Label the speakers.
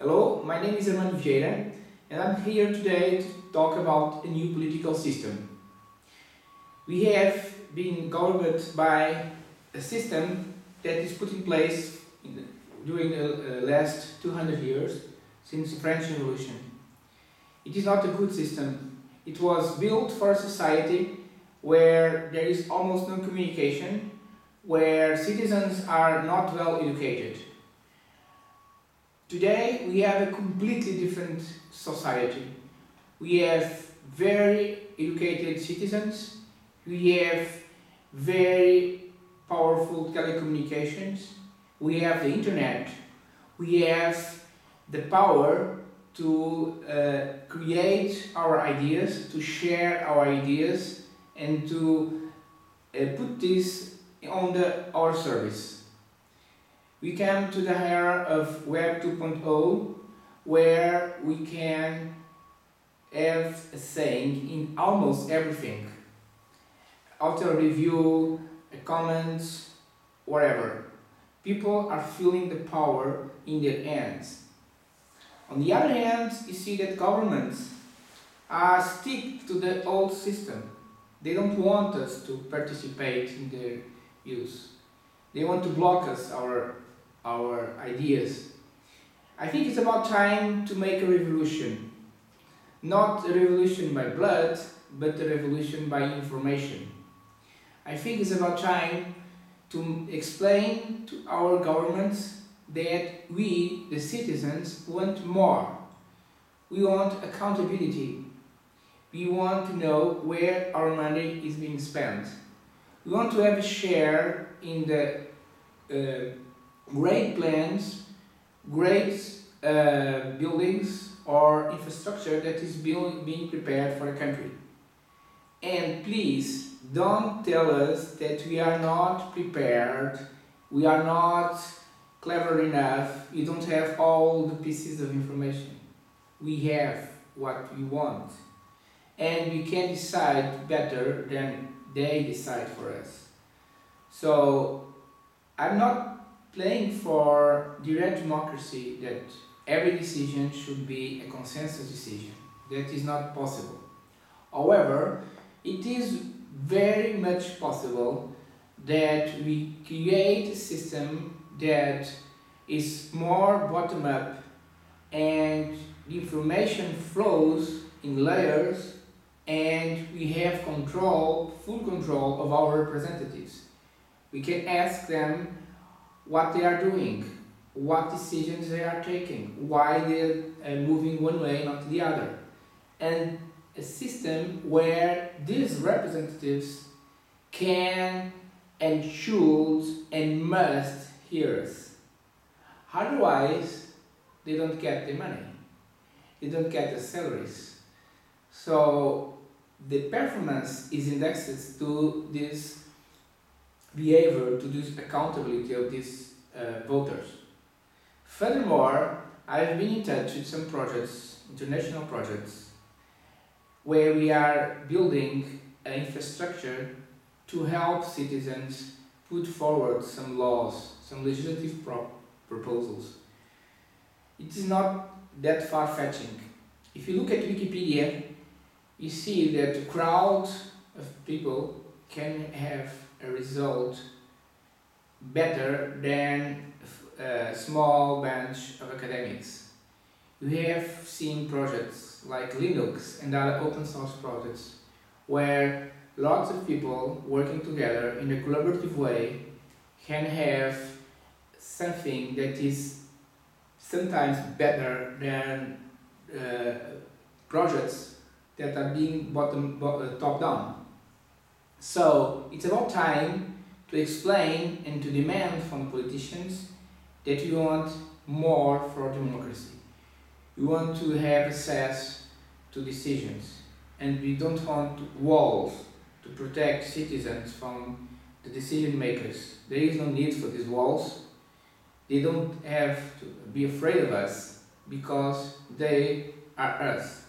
Speaker 1: Hello, my name is Armando Vieira and I'm here today to talk about a new political system. We have been governed by a system that is put in place in the, during the uh, last 200 years since the French Revolution. It is not a good system. It was built for a society where there is almost no communication, where citizens are not well educated. Today we have a completely different society. We have very educated citizens, we have very powerful telecommunications, we have the internet, we have the power to uh, create our ideas, to share our ideas, and to uh, put this on the, our service. We come to the era of Web 2.0 where we can have a saying in almost everything. Author review, comments, whatever. People are feeling the power in their hands. On the other hand, you see that governments are stick to the old system. They don't want us to participate in their use. They want to block us, our, our ideas. I think it's about time to make a revolution. Not a revolution by blood, but a revolution by information. I think it's about time to explain to our governments that we, the citizens, want more. We want accountability. We want to know where our money is being spent. We want to have a share in the uh, great plans, great uh, buildings or infrastructure that is being, being prepared for a country. And please don't tell us that we are not prepared, we are not clever enough, we don't have all the pieces of information. We have what we want. And we can decide better than they decide for us. So I'm not playing for direct democracy that every decision should be a consensus decision. That is not possible. However, it is very much possible that we create a system that is more bottom up and the information flows in layers and we have control, full control of our representatives. We can ask them what they are doing, what decisions they are taking, why they're uh, moving one way, not the other. And a system where these representatives can and should and must hear us. Otherwise, they don't get the money. They don't get the salaries. So the performance is indexed to this behavior, to this accountability of these uh, voters. Furthermore, I've been in touch with some projects, international projects, where we are building an infrastructure to help citizens put forward some laws, some legislative pro proposals. It is not that far-fetching. If you look at Wikipedia, you see that a crowd of people can have result better than a small bunch of academics. We have seen projects like Linux and other open source projects where lots of people working together in a collaborative way can have something that is sometimes better than uh, projects that are being bottom, uh, top down. So it's about time to explain and to demand from politicians that we want more for democracy. We want to have access to decisions and we don't want walls to protect citizens from the decision makers. There is no need for these walls. They don't have to be afraid of us because they are us.